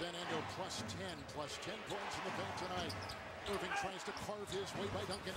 San Antonio plus 10, plus 10 points in the paint tonight. Irving tries to carve his way by Duncan and